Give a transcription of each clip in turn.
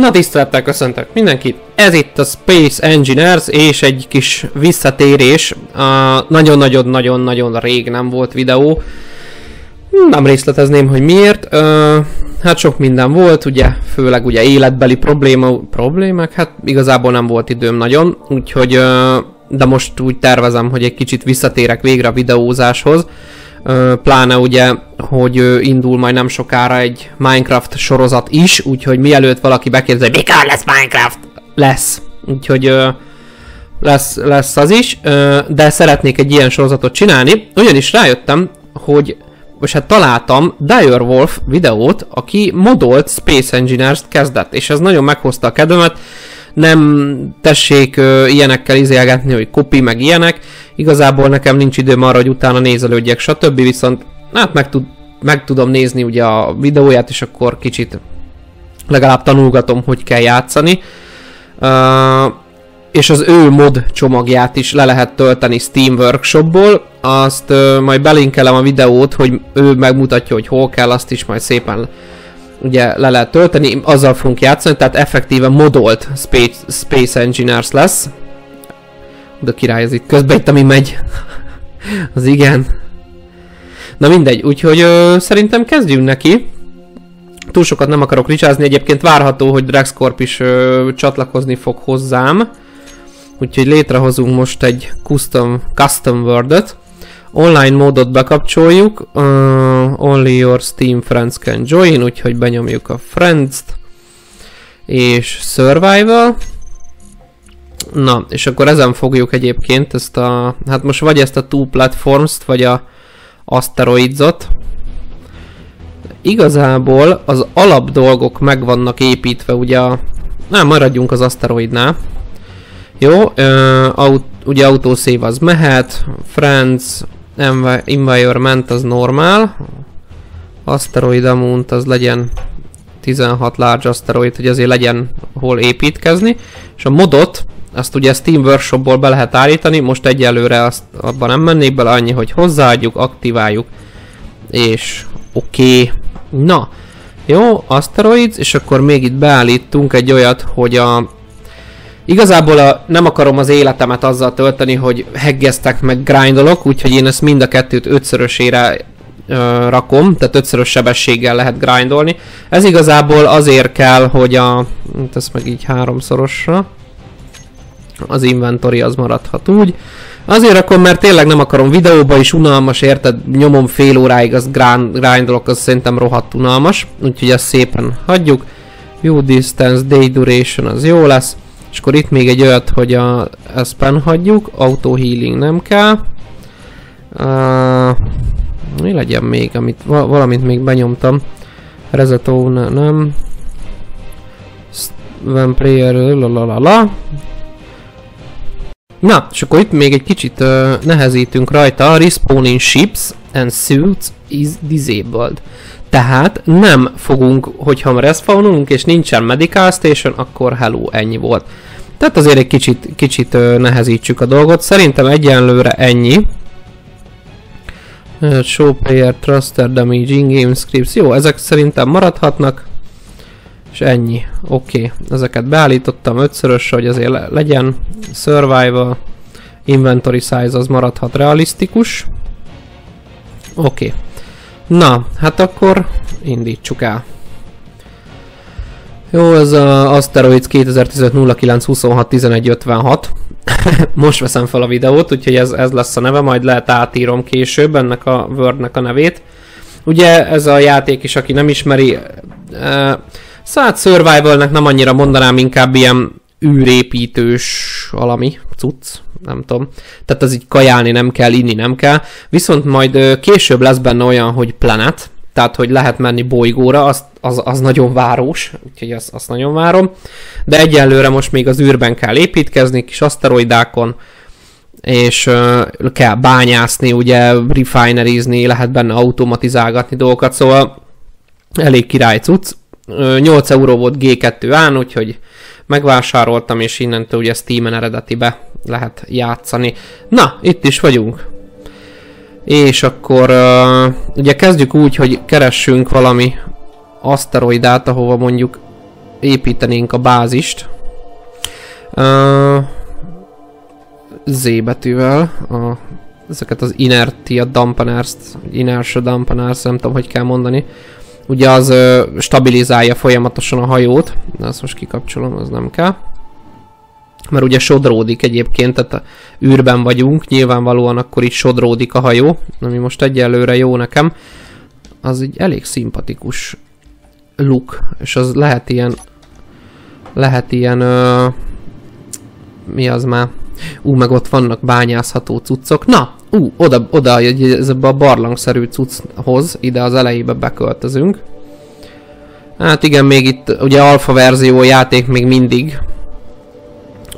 Na tisztelettel köszöntök mindenkit, ez itt a Space Engineers és egy kis visszatérés. Nagyon-nagyon-nagyon-nagyon rég nem volt videó. Nem részletezném, hogy miért. Uh, hát sok minden volt, ugye, főleg ugye életbeli probléma, problémák, hát igazából nem volt időm nagyon, úgyhogy, uh, de most úgy tervezem, hogy egy kicsit visszatérek végre a videózáshoz. Pláne ugye, hogy indul majd nem sokára egy Minecraft sorozat is, úgyhogy mielőtt valaki bekérdezi, hogy mikor lesz Minecraft, lesz. Úgyhogy lesz, lesz az is, de szeretnék egy ilyen sorozatot csinálni, ugyanis rájöttem, hogy most hát találtam Direwolf videót, aki modolt Space Engineers-t kezdett, és ez nagyon meghozta a kedvemet, nem tessék ö, ilyenekkel izélgetni, hogy kopi meg ilyenek. Igazából nekem nincs időm arra, hogy utána nézelődjek, stb. Viszont hát meg, tud, meg tudom nézni ugye a videóját, és akkor kicsit legalább tanulgatom, hogy kell játszani. Uh, és az ő mod csomagját is le lehet tölteni Steam Workshopból, azt uh, majd belinkelem a videót, hogy ő megmutatja, hogy hol kell, azt is majd szépen ugye le lehet tölteni, azzal fogunk játszani, tehát effektíve modolt Space, Space Engineers lesz. De király, ez itt közben itt, ami megy. az igen. Na mindegy, úgyhogy ö, szerintem kezdjünk neki. Túl sokat nem akarok ricsázni, egyébként várható, hogy Drexcorp is ö, csatlakozni fog hozzám. Úgyhogy létrehozunk most egy custom, custom world Online módot bekapcsoljuk, uh, only your Steam friends can join, úgyhogy benyomjuk a friends-t, és survival. Na, és akkor ezen fogjuk egyébként ezt a, hát most vagy ezt a two platforms-t, vagy a asteroids-ot. Igazából az alap dolgok meg vannak építve, ugye a, nem, maradjunk az asteroidnál. Jó, uh, aut, ugye autosave az mehet, friends, environment az normál, asteroid amount az legyen 16 large asteroid, hogy azért legyen hol építkezni, és a modot, azt ugye Steam Workshopból be lehet állítani, most egyelőre azt abban nem mennék bele, annyi, hogy hozzáadjuk, aktiváljuk, és oké. Okay. Na, jó, asteroids, és akkor még itt beállítunk egy olyat, hogy a Igazából a, nem akarom az életemet azzal tölteni, hogy heggeztek meg grindolok, úgyhogy én ezt mind a kettőt ötszörösére ö, rakom, tehát ötszörös sebességgel lehet grindolni. Ez igazából azért kell, hogy a... ezt meg így háromszorosra. Az inventory az maradhat úgy. Azért rakom, mert tényleg nem akarom videóba is unalmas, érted? Nyomom fél óráig, az grind, grindolok, az szerintem rohadt unalmas. Úgyhogy ezt szépen hagyjuk. View distance, day duration az jó lesz. És akkor itt még egy olyat, hogy a Espen hagyjuk, auto healing nem kell. Uh, mi legyen még, amit valamit még benyomtam. Resetó nem. When player la. Na, és akkor itt még egy kicsit uh, nehezítünk rajta. Respawning ships and suits is disabled. Tehát nem fogunk, hogyha respawnulunk és nincsen medical station, akkor hello, ennyi volt. Tehát azért egy kicsit, kicsit nehezítsük a dolgot. Szerintem egyenlőre ennyi. Show player, truster, damage, in-game scripts. Jó, ezek szerintem maradhatnak. És ennyi. Oké, okay. ezeket beállítottam ötszörös, hogy azért le legyen. Survival, inventory size az maradhat realisztikus. Oké. Okay. Na, hát akkor indítsuk el. Jó, ez a Asteroids 2015 09 26 11 56. Most veszem fel a videót, úgyhogy ez, ez lesz a neve, majd lehet átírom később ennek a Wordnek a nevét. Ugye ez a játék is, aki nem ismeri, uh, Szállt Survivalnek nem annyira mondanám, inkább ilyen űrépítős valami cucc, nem tudom. Tehát az így kajálni nem kell, inni nem kell. Viszont majd később lesz benne olyan, hogy Planet, tehát hogy lehet menni bolygóra, az, az, az nagyon város, úgyhogy azt, azt nagyon várom. De egyelőre most még az űrben kell építkezni, kis aszteroidákon, és uh, kell bányászni, ugye refinerizni, lehet benne automatizálgatni dolgokat, szóval elég király cucc. 8 euró volt G2 án, úgyhogy megvásároltam, és innentől ugye Steam-en eredetibe lehet játszani. Na, itt is vagyunk. És akkor uh, ugye kezdjük úgy, hogy keressünk valami aszteroidát, ahova mondjuk építenénk a bázist. Uh, Z betűvel, a, ezeket az inertia dampeners inertia dampeners, nem tudom, hogy kell mondani. Ugye az ö, stabilizálja folyamatosan a hajót, de azt most kikapcsolom, az nem kell. Mert ugye sodródik egyébként, tehát űrben vagyunk, nyilvánvalóan akkor itt sodródik a hajó, ami most egyelőre jó nekem. Az egy elég szimpatikus look, és az lehet ilyen, lehet ilyen, ö, mi az már, Ú, meg ott vannak bányászható cuccok. Na, ú, oda, oda ez a barlangszerű cucchoz, ide az elejébe beköltözünk. Hát igen, még itt ugye alfa verzió játék még mindig.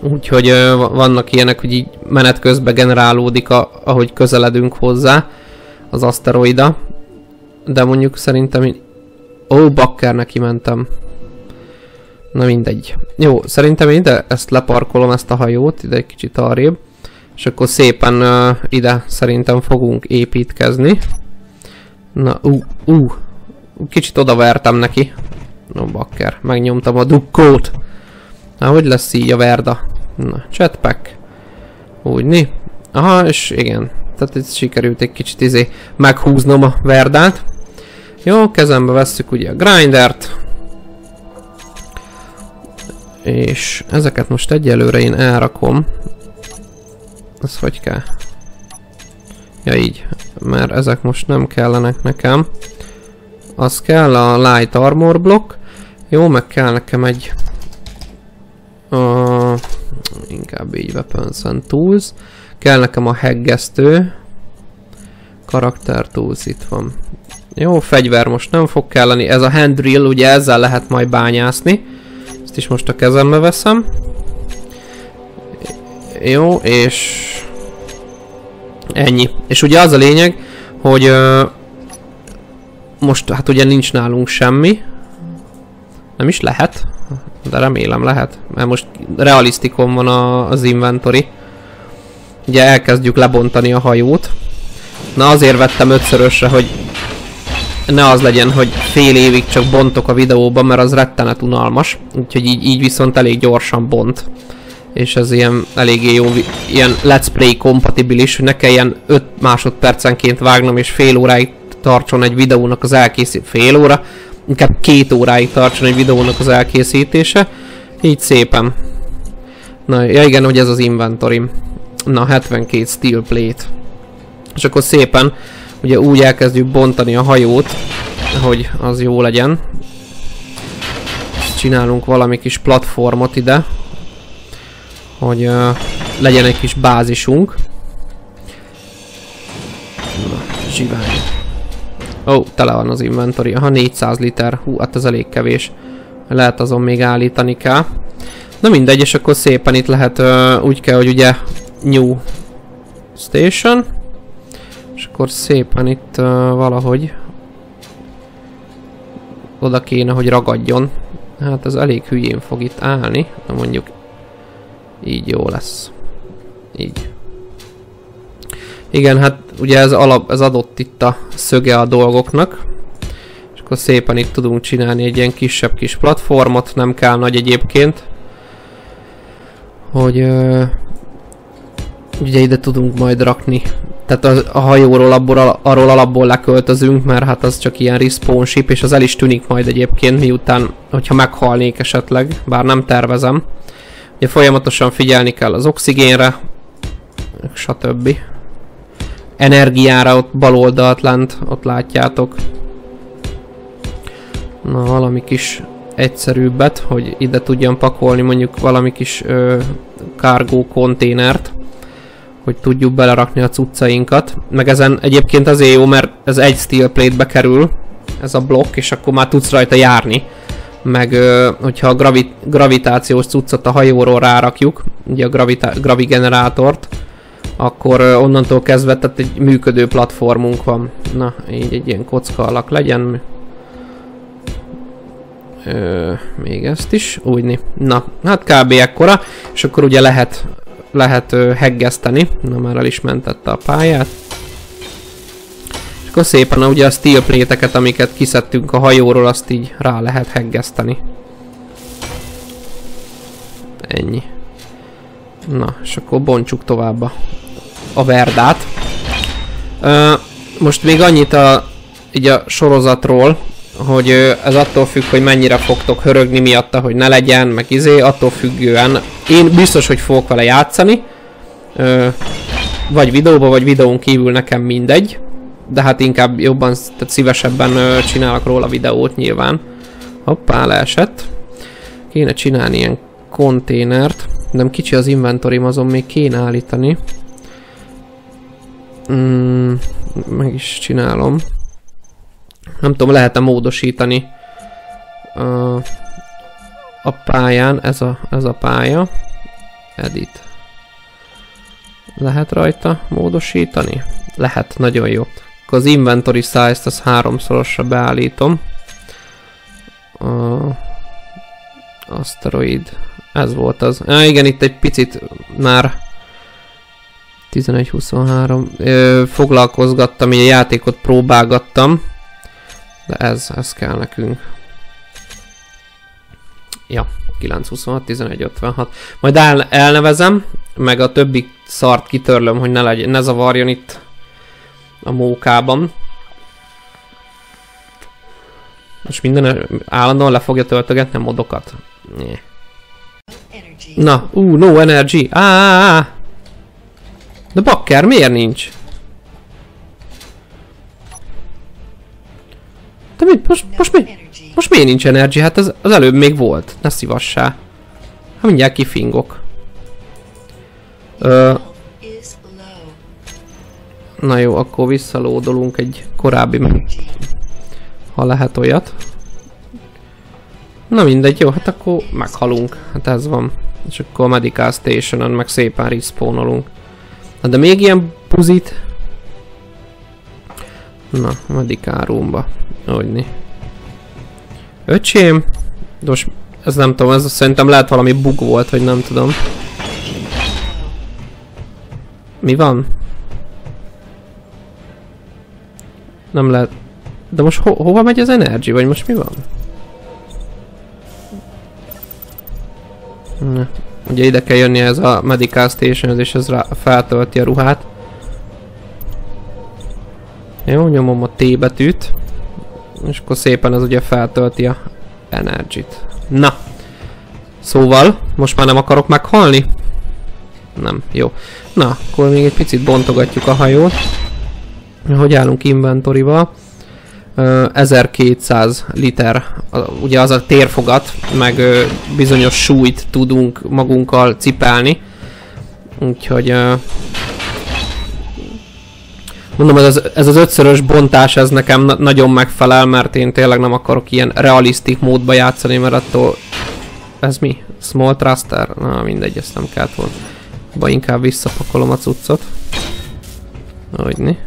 Úgyhogy ö, vannak ilyenek, hogy így menet közben generálódik, a, ahogy közeledünk hozzá az aszteroida. De mondjuk szerintem... Ó, bakker neki mentem. Na mindegy. Jó, szerintem ide ezt leparkolom, ezt a hajót, ide egy kicsit arrébb. És akkor szépen uh, ide szerintem fogunk építkezni. Na, ú, uh, ú. Uh, kicsit odavertem neki. No, bakker. Megnyomtam a dukkót. Na, hogy lesz így a verda? Na, chatpack. Úgy, Aha, és igen. Tehát itt sikerült egy kicsit izé meghúznom a verdát. Jó, kezembe vesszük ugye a grindert. És ezeket most egyelőre én elrakom. Ez hogy kell? Ja így, mert ezek most nem kellenek nekem. Az kell a light armor block. Jó, meg kell nekem egy... Uh, inkább így weapons and tools. Kell nekem a heggesztő. Karakter tools itt van. Jó, fegyver most nem fog kelleni. Ez a hand drill, ugye ezzel lehet majd bányászni. Ezt is most a kezembe veszem. Jó, és... Ennyi. És ugye az a lényeg, hogy uh, most hát ugye nincs nálunk semmi. Nem is lehet. De remélem lehet. Mert most realisztikon van a, az inventory. Ugye elkezdjük lebontani a hajót. Na azért vettem ötszörösre, hogy ne az legyen, hogy fél évig csak bontok a videóban, mert az rettenet unalmas. Úgyhogy így, így viszont elég gyorsan bont. És ez ilyen eléggé jó, ilyen let's play kompatibilis, hogy ne kelljen 5 másodpercenként vágnom és fél óráig tartson egy videónak az elkészítése. Fél óra? Inkább két óráig tartson egy videónak az elkészítése. Így szépen. Na, ja igen, hogy ez az inventory. Na, 72 steel plate. És akkor szépen ugye úgy elkezdjük bontani a hajót, hogy az jó legyen. Csinálunk valami kis platformot ide, hogy uh, legyen egy kis bázisunk. Na, Ó, oh, tele van az inventory. Aha, 400 liter. Hú, hát ez elég kevés. Lehet azon még állítani kell. Na mindegy, és akkor szépen itt lehet, uh, úgy kell, hogy ugye new station. És akkor szépen itt uh, valahogy oda kéne, hogy ragadjon. Hát ez elég hülyén fog itt állni. Na mondjuk így jó lesz. Így. Igen, hát ugye ez, alap, ez adott itt a szöge a dolgoknak. És akkor szépen itt tudunk csinálni egy ilyen kisebb kis platformot, nem kell nagy egyébként. Hogy uh, ugye ide tudunk majd rakni tehát a, a hajóról abból, arról alapból leköltözünk, mert hát az csak ilyen respawn ship, és az el is tűnik majd egyébként, miután, hogyha meghalnék esetleg, bár nem tervezem. Ugye folyamatosan figyelni kell az oxigénre, stb. Energiára ott bal oldalt lent, ott látjátok. Na, valami kis egyszerűbbet, hogy ide tudjam pakolni mondjuk valami kis ö, cargo konténert hogy tudjuk belerakni a cuccainkat. Meg ezen egyébként azért jó, mert ez egy steel plate-be kerül, ez a blokk, és akkor már tudsz rajta járni. Meg hogyha a gravi gravitációs cuccot a hajóról rárakjuk, ugye a gravita gravi generátort, akkor onnantól kezdve tehát egy működő platformunk van. Na, így egy ilyen kocka alak legyen. Ö, még ezt is, úgy Na, hát kb. ekkora, és akkor ugye lehet lehet ö, heggeszteni. Na már el is mentette a pályát. Akkor szépen ugye a steel pléteket, amiket kiszedtünk a hajóról, azt így rá lehet heggeszteni. Ennyi. Na, és akkor bontsuk tovább a, a verdát. Uh, most még annyit a, így a sorozatról, hogy ez attól függ, hogy mennyire fogtok hörögni miatta, hogy ne legyen, meg izé, attól függően. Én biztos, hogy fogok vele játszani. Ö, vagy videóba, vagy videón kívül nekem mindegy. De hát inkább jobban, tehát szívesebben ö, csinálok róla videót nyilván. Hoppá, leesett. Kéne csinálni ilyen konténert. Nem kicsi az inventorim, azon még kéne állítani. Mm, meg is csinálom. Nem tudom, lehet-e módosítani a, a pályán, ez a, ez a pálya. Edit. Lehet rajta módosítani? Lehet, nagyon jó. Akkor az inventory size-t az háromszorosra beállítom. A asteroid. Ez volt az. Ah, igen, itt egy picit már 11-23 foglalkozgattam, így a játékot próbálgattam. De ez, ez kell nekünk. Ja, 926, 1156. Majd el, elnevezem, meg a többi szart kitörlöm, hogy ne, legyen, ne zavarjon itt a mókában. Most minden állandóan le fogja töltögetni a modokat. Nyeh. Na, ú, uh, no energy. Á, De bakker, miért nincs? De mi? Most, most mi? Most miért nincs energy? Hát az, az előbb még volt. Ne szívassá. Hát mindjárt kifingok. Ö, na jó, akkor visszalódolunk egy korábbi ha lehet olyat. Na mindegy, jó, hát akkor meghalunk. Hát ez van. És akkor a Medical Station-on meg szépen respawnolunk. Na de még ilyen puzit. Na, Medical Roomba. Hogyni. Öcsém? Most ez nem tudom, ez szerintem lehet valami bug volt, hogy nem tudom. Mi van? Nem lehet... De most ho hova megy az energy, vagy most mi van? Ne. Ugye ide kell jönni ez a medical station és ez rá feltölti a ruhát. Jó, nyomom a T betűt. És akkor szépen ez ugye feltölti a energy-t. Na. Szóval, most már nem akarok meghalni? Nem, jó. Na, akkor még egy picit bontogatjuk a hajót. Hogy állunk inventorival? 1200 liter, ugye az a térfogat, meg bizonyos súlyt tudunk magunkkal cipelni. Úgyhogy Mondom, ez ez az ötszörös bontás, ez nekem na nagyon megfelel, mert én tényleg nem akarok ilyen realisztik módba játszani, mert attól... Ez mi? Small thruster? Na mindegy, ezt nem kellett volna. Ba inkább visszapakolom a cuccot. Hogyni.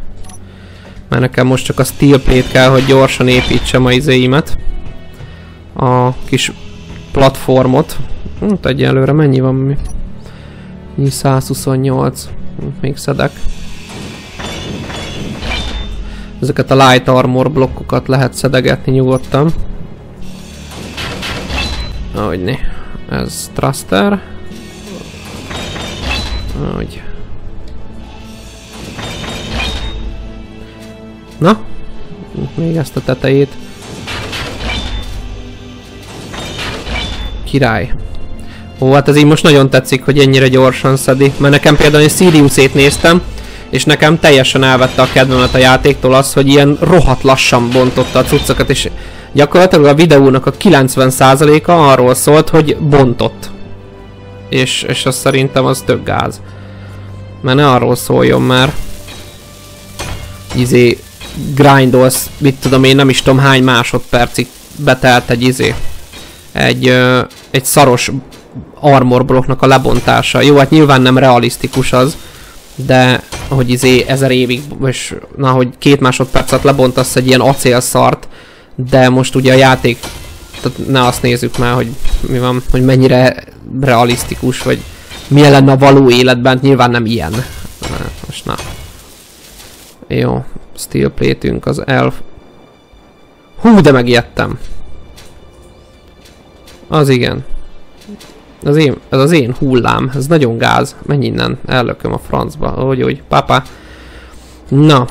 Mert nekem most csak a steel plate kell, hogy gyorsan építsem a izéimet. A kis platformot. Hát egyelőre mennyi van mi? 128. Még szedek. Ezeket a light armor blokkokat lehet szedegetni nyugodtan. Ahogyni. Ez thruster. Ahogy. Na? Még ezt a tetejét. Király. Ó, hát ez így most nagyon tetszik, hogy ennyire gyorsan szedi. Mert nekem például egy Sirius-ét néztem, és nekem teljesen elvette a kedvemet a játéktól az, hogy ilyen rohadt lassan bontotta a cuccokat, és gyakorlatilag a videónak a 90%-a arról szólt, hogy bontott. És, és az szerintem az tök gáz. Mert ne arról szóljon már. Izé, grindolsz, mit tudom én, nem is tudom hány másodpercig betelt egy izé. Egy, ö, egy szaros armor blokknak a lebontása. Jó, hát nyilván nem realisztikus az, de hogy izé ezer évig, és na, hogy két másodpercet lebontasz egy ilyen acélszart, de most ugye a játék, tehát ne azt nézzük már, hogy mi van, hogy mennyire realisztikus, vagy milyen lenne a való életben, nyilván nem ilyen. Na, most na. Jó, steel plate az elf. Hú, de megijedtem. Az igen. Az én, ez az én hullám, ez nagyon gáz. Menj innen, ellököm a francba. Hogy, hogy, papa. Na.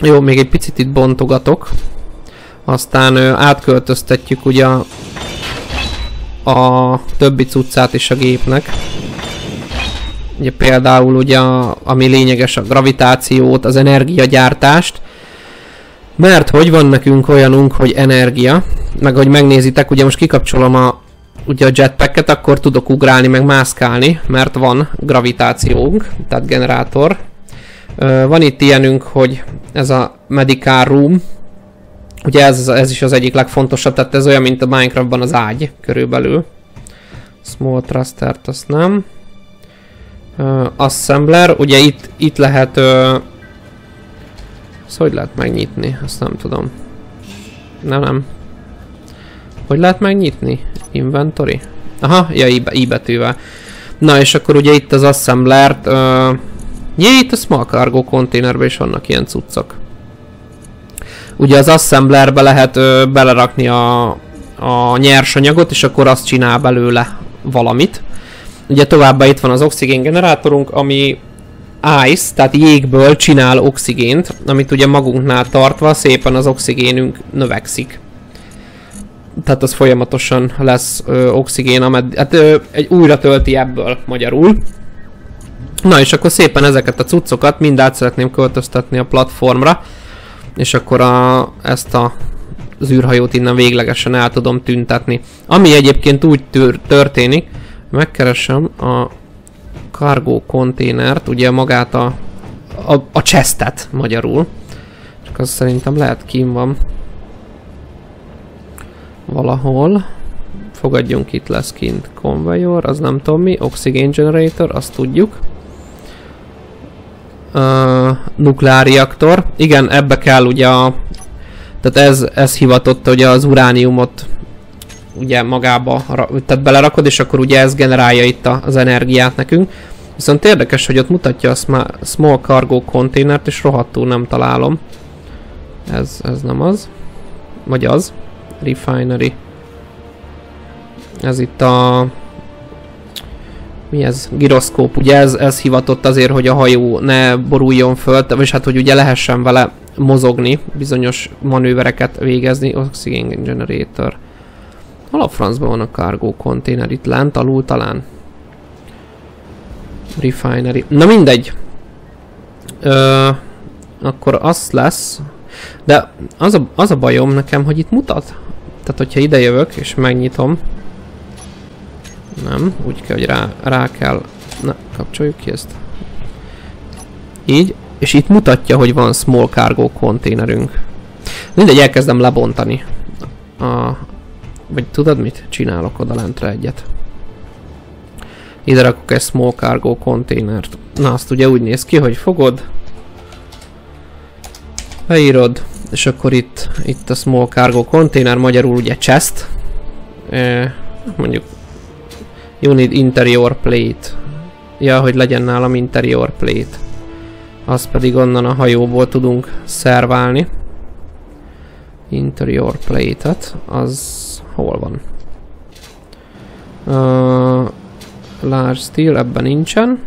Jó, még egy picit itt bontogatok. Aztán ö, átköltöztetjük ugye a, a többi cuccát is a gépnek. Ugye például ugye, a, ami lényeges a gravitációt, az energiagyártást. Mert hogy van nekünk olyanunk, hogy energia, meg hogy megnézitek, ugye most kikapcsolom a, ugye a jetpacket, akkor tudok ugrálni, meg mászkálni, mert van gravitációnk, tehát generátor. Van itt ilyenünk, hogy ez a medical room, ugye ez, ez is az egyik legfontosabb, tehát ez olyan, mint a Minecraftban az ágy körülbelül. Small thrustert, azt nem. Uh, assembler, ugye itt, itt lehet... Uh, ezt hogy lehet megnyitni? Azt nem tudom. Nem, nem. Hogy lehet megnyitni? Inventory? Aha, ja, i, betűvel. Na, és akkor ugye itt az assemblert... Uh, jé, itt a small cargo konténerben is vannak ilyen cuccok. Ugye az assemblerbe lehet uh, belerakni a, a nyersanyagot, és akkor azt csinál belőle valamit. Ugye továbbá itt van az oxigén generátorunk, ami ice, tehát jégből csinál oxigént, amit ugye magunknál tartva szépen az oxigénünk növekszik. Tehát az folyamatosan lesz ö, oxigén, amed, hát ö, egy újra tölti ebből magyarul. Na és akkor szépen ezeket a cuccokat mind át szeretném költöztetni a platformra, és akkor a, ezt a az űrhajót innen véglegesen el tudom tüntetni. Ami egyébként úgy tör, történik, megkeresem a cargo konténert, ugye magát a, a, a chestet magyarul. Csak az szerintem lehet kim van. Valahol. Fogadjunk itt lesz kint conveyor, az nem tudom mi, oxygen generator, azt tudjuk. Uh, nukleárreaktor. Igen, ebbe kell ugye a... Tehát ez, ez hivatott ugye az urániumot ugye magába, tehát belerakod, és akkor ugye ez generálja itt az energiát nekünk. Viszont érdekes, hogy ott mutatja a small cargo containert, és rohadtul nem találom. Ez, ez nem az. Vagy az. Refinery. Ez itt a... Mi ez? Giroszkóp. Ugye ez, ez hivatott azért, hogy a hajó ne boruljon föl, és hát hogy ugye lehessen vele mozogni, bizonyos manővereket végezni. Oxygen generator. Hol a francban van a cargo konténer? Itt lent alul talán? Refinery. Na mindegy. Ö, akkor az lesz. De az a, az a bajom nekem, hogy itt mutat. Tehát, hogyha ide jövök és megnyitom. Nem, úgy kell, hogy rá, rá kell. Na, kapcsoljuk ki ezt. Így. És itt mutatja, hogy van small cargo konténerünk. Mindegy, elkezdem lebontani. A, vagy tudod mit? Csinálok oda lentre egyet. Ide rakok egy small cargo konténert. Na azt ugye úgy néz ki, hogy fogod, beírod, és akkor itt, itt a small cargo konténer, magyarul ugye chest. E, mondjuk you need interior plate. Ja, hogy legyen nálam interior plate. Azt pedig onnan a hajóból tudunk szerválni. Interior plate-et, az hol van? Uh, large steel, ebben nincsen.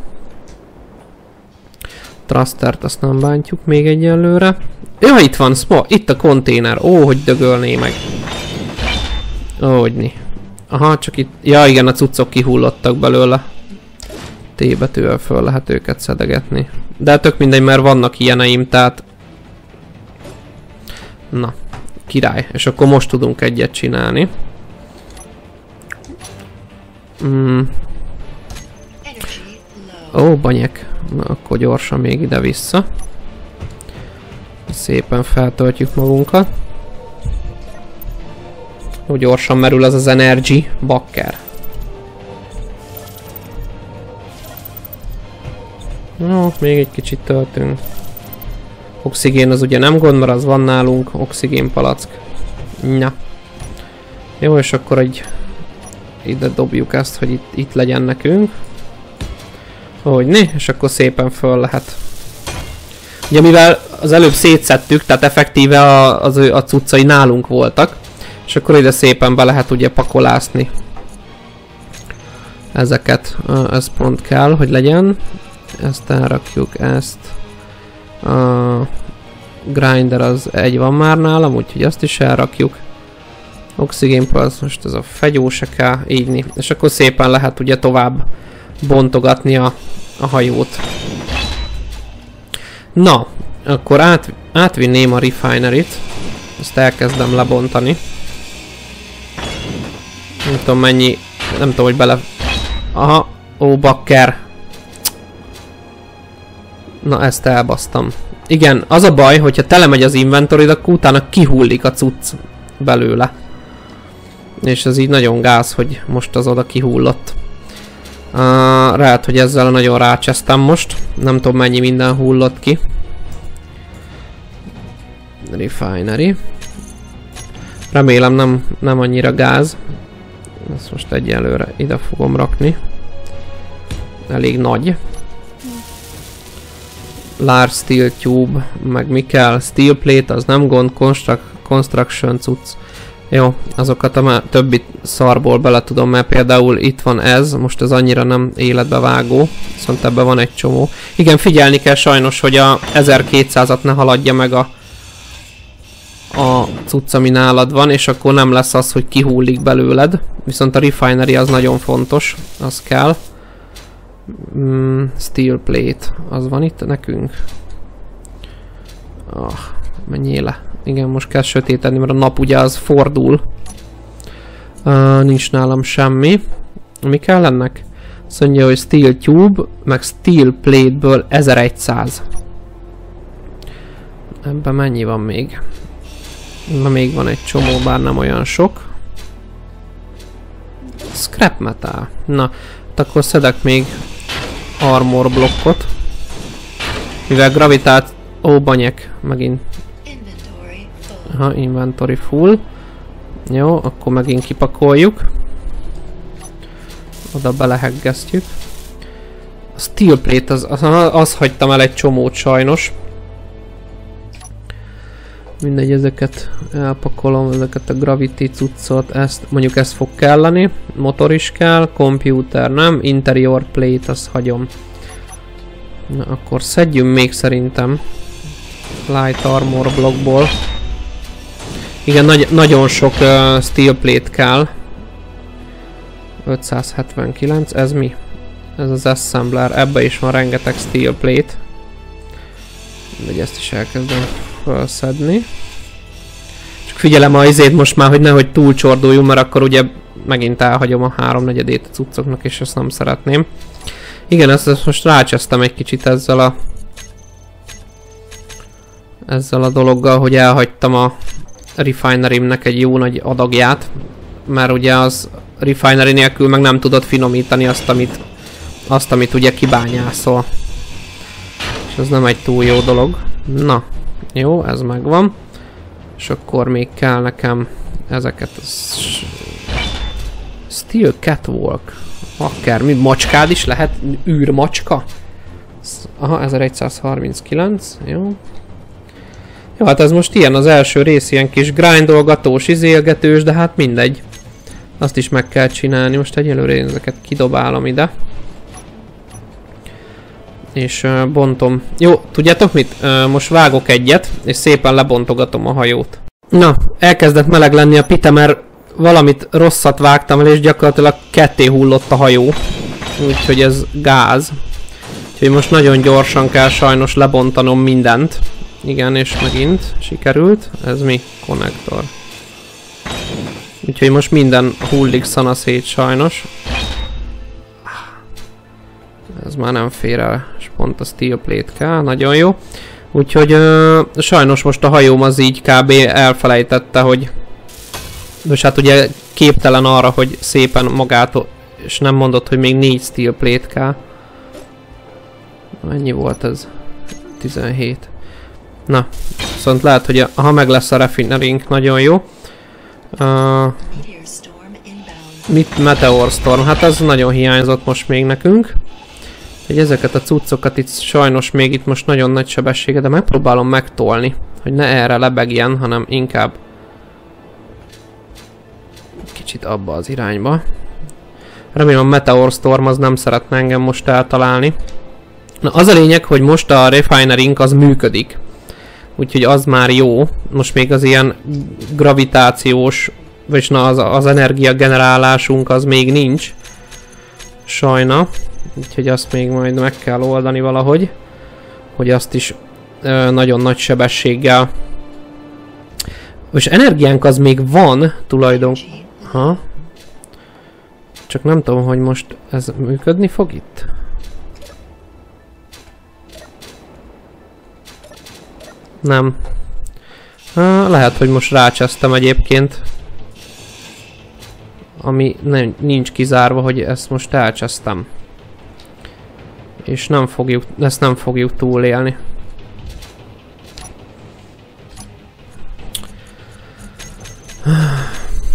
Trustert azt nem bántjuk még egyelőre. Ja, itt van, small, itt a konténer. Ó, hogy dögölné meg. Ó, hogyni. Aha, csak itt... Ja, igen, a cuccok kihullottak belőle. T föl lehet őket szedegetni. De tök mindegy, mert vannak ilyeneim, tehát... Na, király. És akkor most tudunk egyet csinálni. Mm. Ó, banyek. Na, akkor gyorsan még ide-vissza. Szépen feltöltjük magunkat. Úgy gyorsan merül az az energy bakker. No, még egy kicsit töltünk. Oxigén az ugye nem gond, mert az van nálunk, oxigén palack. Na. Jó, és akkor egy ide dobjuk ezt, hogy itt, itt legyen nekünk. Hogy né, és akkor szépen föl lehet. Ugye mivel az előbb szétszettük, tehát effektíve a, az a cuccai nálunk voltak, és akkor ide szépen be lehet ugye pakolászni ezeket, ez pont kell, hogy legyen. Ezt elrakjuk, ezt. A grinder az egy van már nálam, úgyhogy azt is elrakjuk. Oxygen Pulse, most ez a fegyó se kell ígyni. És akkor szépen lehet ugye tovább bontogatni a, a hajót. Na, akkor át, átvinném a refinery-t. Ezt elkezdem lebontani. Nem tudom mennyi, nem tudom, hogy bele... Aha, ó, bakker. Na, ezt elbasztam. Igen, az a baj, hogyha telemegy az inventory akkor utána kihullik a cucc belőle. És ez így nagyon gáz, hogy most az oda kihullott. Uh, lehet, hogy ezzel nagyon rácsesztem most. Nem tudom mennyi minden hullott ki. Refinery. Remélem nem, nem annyira gáz. Ezt most egyelőre ide fogom rakni. Elég nagy. Large steel tube, meg mi kell? Steel plate, az nem gond, construct, construction cucc. Jó, azokat a többi szarból bele tudom, mert például itt van ez, most ez annyira nem életbe vágó, viszont ebben van egy csomó. Igen, figyelni kell sajnos, hogy a 1200-at ne haladja meg a a cucc, ami nálad van, és akkor nem lesz az, hogy kihullik belőled. Viszont a refinery az nagyon fontos, az kell. Mm, steel plate, az van itt nekünk? Ah, menjél le. Igen, most kell sötétedni, mert a nap ugye az fordul. Uh, nincs nálam semmi. Mi kell ennek? Azt mondja, hogy steel tube, meg steel plate-ből 1100. Ebben mennyi van még? Na még van egy csomó, bár nem olyan sok. Scrap metal. Na, hát akkor szedek még armor blokkot. Mivel gravitált... Ó, banyek, megint. Aha, inventory full. Jó, akkor megint kipakoljuk. Oda beleheggesztjük. A steel plate, az, az, az hagytam el egy csomót sajnos. Mindegy, ezeket elpakolom, ezeket a Gravity cuccot, ezt, mondjuk ez fog kelleni, motor is kell, computer nem, interior plate, azt hagyom. Na akkor szedjünk még szerintem light armor blokkból. Igen, nagy, nagyon sok uh, steel plate kell. 579, ez mi? Ez az assembler, ebbe is van rengeteg steel plate. De ezt is elkezdem felszedni. Csak figyelem a izét most már, hogy nehogy túlcsorduljunk, mert akkor ugye megint elhagyom a háromnegyedét a cuccoknak, és ezt nem szeretném. Igen, ezt, ezt most rácsesztem egy kicsit ezzel a ezzel a dologgal, hogy elhagytam a refinerimnek egy jó nagy adagját, mert ugye az refinery nélkül meg nem tudod finomítani azt, amit azt, amit ugye kibányászol. És ez nem egy túl jó dolog. Na, jó, ez megvan. És akkor még kell nekem ezeket a Steel Catwalk. Akár mi macskád is lehet? űrmacska? Aha, 1139, jó. Jó, hát ez most ilyen az első rész, ilyen kis grindolgatós, izélgetős, de hát mindegy. Azt is meg kell csinálni, most egyelőre én ezeket kidobálom ide és bontom. Jó, tudjátok mit? Most vágok egyet, és szépen lebontogatom a hajót. Na, elkezdett meleg lenni a pite, mert valamit rosszat vágtam el, és gyakorlatilag ketté hullott a hajó. Úgyhogy ez gáz. Úgyhogy most nagyon gyorsan kell sajnos lebontanom mindent. Igen, és megint sikerült. Ez mi? Konnektor. Úgyhogy most minden hullik szanaszét sajnos. Ez már nem fér el, és pont a steel plate kell, nagyon jó. Úgyhogy ö, sajnos most a hajóm az így kb. elfelejtette, hogy... És hát ugye képtelen arra, hogy szépen magától... És nem mondott, hogy még négy steel plate kell. Mennyi volt ez? 17. Na, viszont lehet, hogy ha meg lesz a refinerink, nagyon jó. Uh, mit Meteor Storm? Hát ez nagyon hiányzott most még nekünk. Hogy ezeket a cuccokat itt sajnos még itt most nagyon nagy sebessége, de megpróbálom megtolni, hogy ne erre lebegjen, hanem inkább kicsit abba az irányba. Remélem a Meteor Storm az nem szeretne engem most eltalálni. Na az a lényeg, hogy most a refinerink az működik. Úgyhogy az már jó. Most még az ilyen gravitációs, vagy na az, az energiagenerálásunk az még nincs. Sajna. Úgyhogy azt még majd meg kell oldani valahogy. Hogy azt is ö, nagyon nagy sebességgel. És energiánk az még van tulajdon... Ha? Csak nem tudom, hogy most ez működni fog itt? Nem. Ha, lehet, hogy most rácsesztem egyébként. Ami nem, nincs kizárva, hogy ezt most elcsesztem. És nem fogjuk, ezt nem fogjuk túlélni.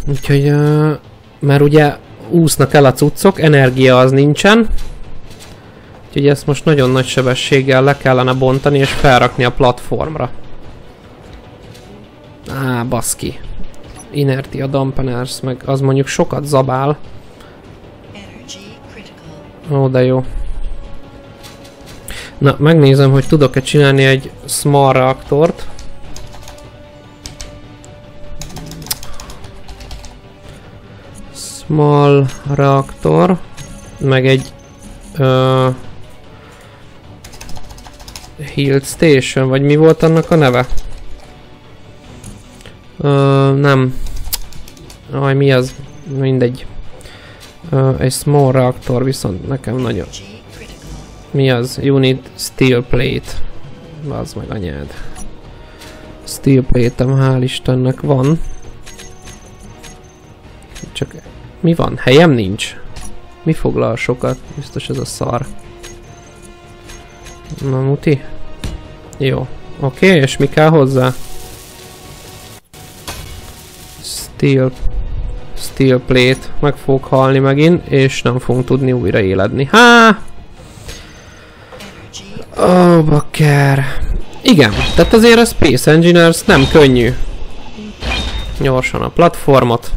Úgyhogy, mert ugye úsznak el a cuccok, energia az nincsen. Úgyhogy ezt most nagyon nagy sebességgel le kellene bontani és felrakni a platformra. Á, baszki. Inertia dampeners, meg az mondjuk sokat zabál. Ó, de jó. Na, megnézem, hogy tudok-e csinálni egy small reaktort. Small reaktor, meg egy uh, Healed Station, vagy mi volt annak a neve? Uh, nem. Aj, mi az? Mindegy. Uh, egy small reaktor viszont nekem nagyon. Mi az? Unit steel plate. Az meg anyád. Steel plate-em hál' Istennek van. Csak mi van? Helyem nincs. Mi foglal sokat? Biztos ez a szar. Na muti? Jó. Oké, okay, és mi kell hozzá? Steel Steel plate. Meg fog halni megint, és nem fogunk tudni újra éledni. Há! Ó, oh, bakker. Igen, tehát azért a Space Engineers nem könnyű. Gyorsan a platformot.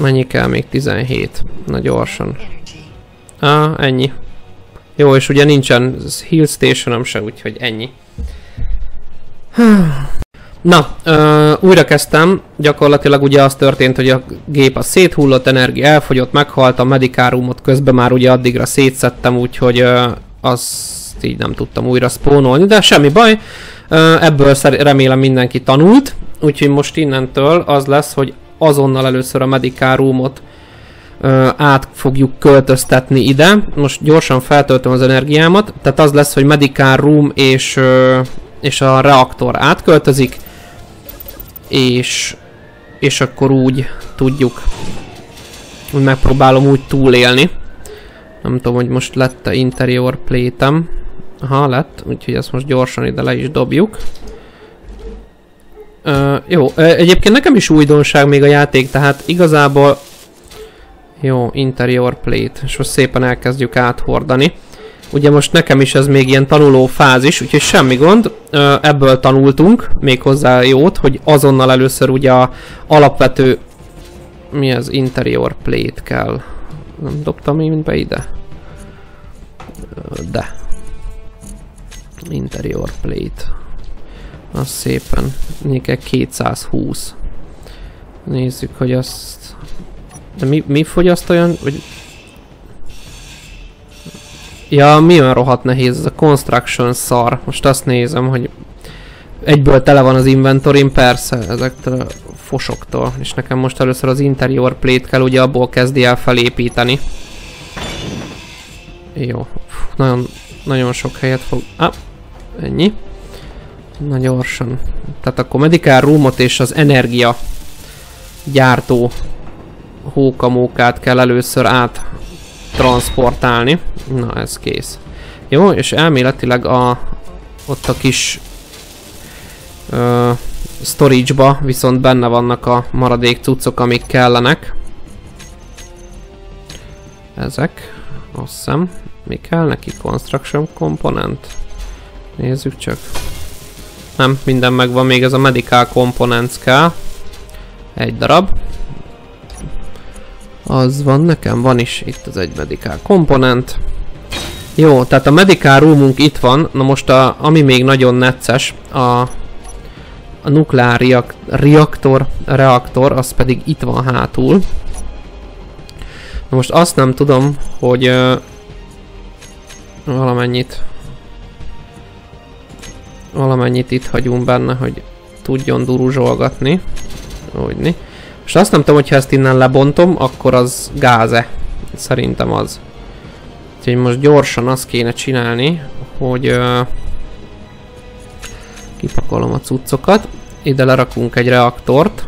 Mennyi kell még? 17. Na gyorsan. Ah, ennyi. Jó, és ugye nincsen heal station se, úgyhogy ennyi. Na, ö, újra kezdtem. Gyakorlatilag ugye az történt, hogy a gép a széthullott, energia elfogyott, meghalt, a medikárumot közben már ugye addigra szétszettem, úgyhogy ö, azt így nem tudtam újra spónolni, de semmi baj. Ö, ebből remélem mindenki tanult, úgyhogy most innentől az lesz, hogy azonnal először a medikárumot át fogjuk költöztetni ide. Most gyorsan feltöltöm az energiámat, tehát az lesz, hogy Medical Room és, és a reaktor átköltözik, és, és akkor úgy tudjuk, hogy megpróbálom úgy túlélni. Nem tudom, hogy most lett-e interior plate-em. Aha, lett, úgyhogy ezt most gyorsan ide le is dobjuk. Uh, jó, egyébként nekem is újdonság még a játék, tehát igazából... Jó, interior plate, és most szépen elkezdjük áthordani. Ugye most nekem is ez még ilyen tanuló fázis, úgyhogy semmi gond. Ebből tanultunk, még hozzá jót, hogy azonnal először ugye a alapvető... Mi az interior plate kell? Nem dobtam én be ide? De. Interior plate. Az szépen. Még 220. Nézzük, hogy azt... De mi, mi fogyaszt olyan, hogy... Ja, mi olyan rohadt nehéz, ez a construction szar. Most azt nézem, hogy egyből tele van az inventorim, persze, ezektől a fosoktól. És nekem most először az interior plate kell, ugye abból kezdi el felépíteni. Jó, nagyon, nagyon sok helyet fog... Ah, ennyi. Na gyorsan. Tehát akkor Medical Roomot és az energia gyártó hókamókát kell először át transportálni. Na ez kész. Jó, és elméletileg a, ott a kis uh, storage-ba viszont benne vannak a maradék cuccok, amik kellenek. Ezek. Azt hiszem. Mi kell neki? Construction component. Nézzük csak. Nem, minden megvan, még ez a medical components kell. Egy darab. Az van nekem, van is itt az egy medikál komponent. Jó, tehát a medical roomunk itt van, na most a, ami még nagyon necces, a, a nukleár reak, reaktor, reaktor, az pedig itt van hátul. Na most azt nem tudom, hogy uh, valamennyit valamennyit itt hagyunk benne, hogy tudjon duruzsolgatni. Úgyni. És azt nem tudom, hogyha ezt innen lebontom, akkor az gáze. Szerintem az. Úgyhogy most gyorsan azt kéne csinálni, hogy uh, kipakolom a cuccokat. Ide lerakunk egy reaktort.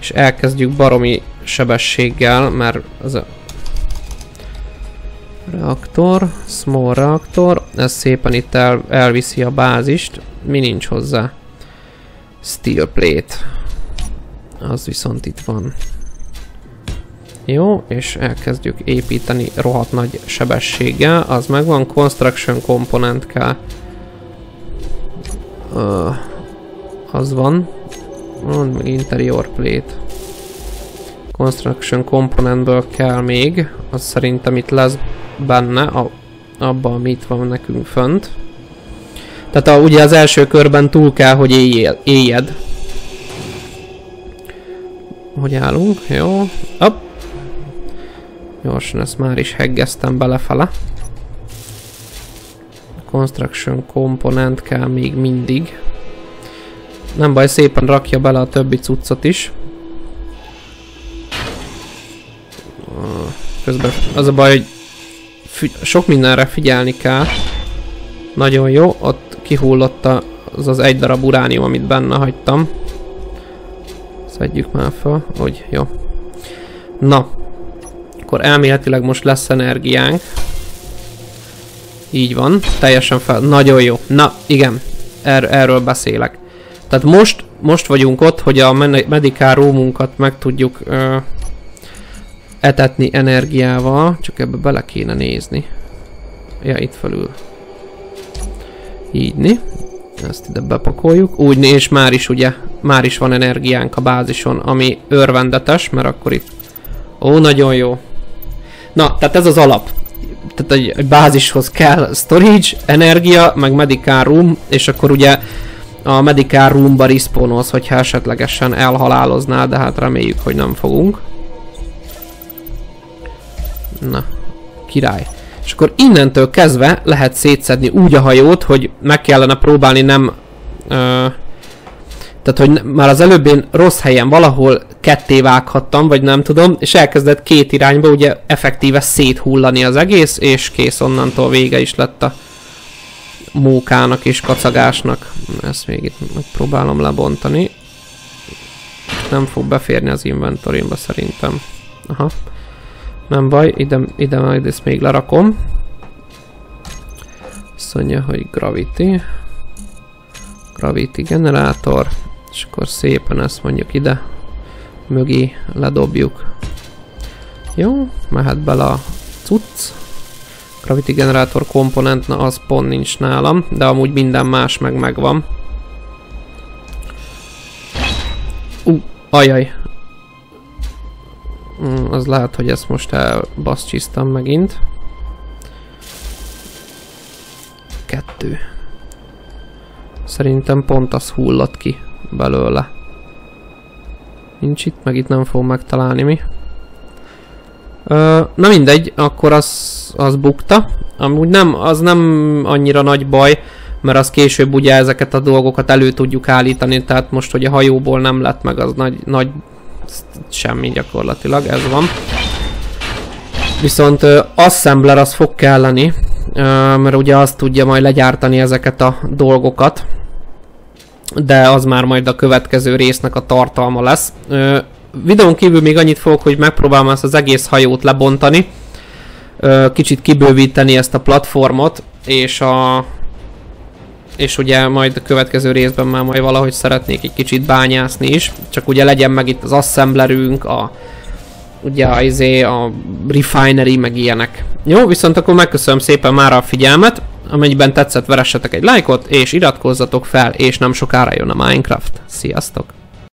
És elkezdjük baromi sebességgel, mert az a reaktor, small reaktor, ez szépen itt el, elviszi a bázist, mi nincs hozzá? Steel plate. Az viszont itt van. Jó, és elkezdjük építeni rohadt nagy sebességgel. Az megvan, construction component kell. Uh, az van. Van meg interior plate. Construction componentből kell még. Az szerintem itt lesz benne, a, abban, amit van nekünk fönt. Tehát a, ugye az első körben túl kell, hogy éljed. Hogy állunk? Jó. Hopp. Gyorsan ezt már is heggeztem belefele. Construction component kell még mindig. Nem baj, szépen rakja bele a többi cuccot is. Közben az a baj, hogy sok mindenre figyelni kell. Nagyon jó, ott kihullott az az egy darab uránium, amit benne hagytam. Szedjük már fel, hogy jó. Na, akkor elméletileg most lesz energiánk. Így van, teljesen fel, nagyon jó. Na, igen, er erről beszélek. Tehát most, most vagyunk ott, hogy a medical roomunkat meg tudjuk uh, etetni energiával, csak ebbe bele kéne nézni. Ja, itt felül. Ígyni. Ezt ide bepakoljuk. Úgy, és már is ugye, már is van energiánk a bázison, ami örvendetes, mert akkor itt... Ó, nagyon jó. Na, tehát ez az alap. Tehát egy, egy bázishoz kell storage, energia, meg medical room, és akkor ugye a medical roomba respawnolsz, hogyha esetlegesen elhaláloznál, de hát reméljük, hogy nem fogunk. Na, király. És akkor innentől kezdve lehet szétszedni úgy a hajót, hogy meg kellene próbálni nem... Ö, tehát, hogy már az előbb én rossz helyen valahol ketté vághattam, vagy nem tudom, és elkezdett két irányba ugye effektíve széthullani az egész, és kész onnantól vége is lett a mókának és kacagásnak. Ezt még itt megpróbálom lebontani. Nem fog beférni az inventorimba szerintem. Aha. Nem baj, ide, ide majd ezt még lerakom. Azt mondja, hogy Gravity. Gravity generátor. És akkor szépen ezt mondjuk ide mögé ledobjuk. Jó, mehet bele a cucc. Gravity generátor komponent, na az pont nincs nálam, de amúgy minden más meg megvan. Uh, ajaj, az lehet, hogy ezt most elbaszcsisztam megint. Kettő. Szerintem pont az hullott ki belőle. Nincs itt, meg itt nem fog megtalálni mi. Ö, na mindegy, akkor az, az bukta. Amúgy nem, az nem annyira nagy baj, mert az később ugye ezeket a dolgokat elő tudjuk állítani, tehát most, hogy a hajóból nem lett meg, az nagy, nagy semmi gyakorlatilag, ez van. Viszont uh, assembler az fog kelleni, uh, mert ugye azt tudja majd legyártani ezeket a dolgokat, de az már majd a következő résznek a tartalma lesz. Uh, videón kívül még annyit fogok, hogy megpróbálom ezt az egész hajót lebontani, kicsit kibővíteni ezt a platformot, és a és ugye majd a következő részben már majd valahogy szeretnék egy kicsit bányászni is, csak ugye legyen meg itt az assemblerünk, a ugye a, izé, a refinery, meg ilyenek. Jó, viszont akkor megköszönöm szépen már a figyelmet, amennyiben tetszett veressetek egy lájkot, és iratkozzatok fel, és nem sokára jön a Minecraft. Sziasztok!